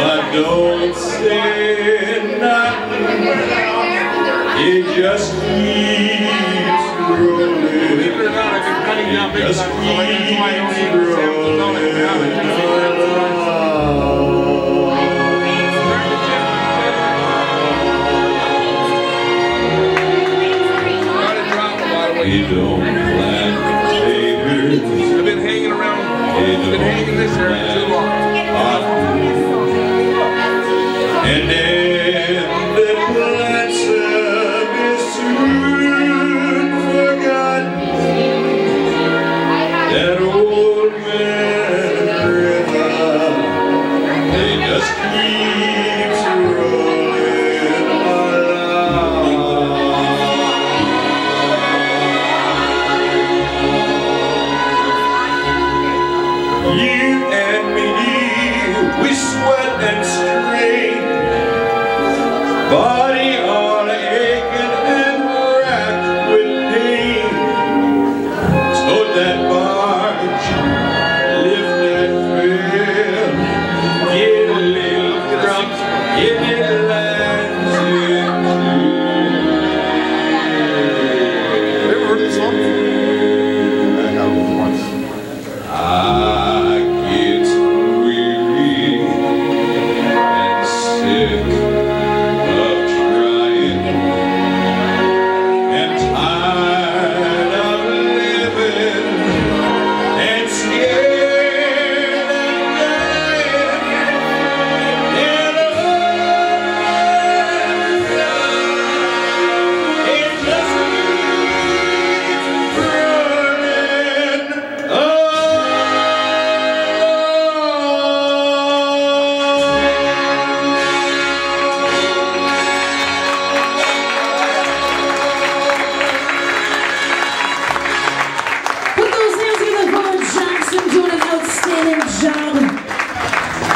But don't say nothing It just keeps rolling It just keeps rolling We don't plant papers. I've been hanging around. I've been hanging this area. Sóc.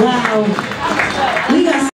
Wow.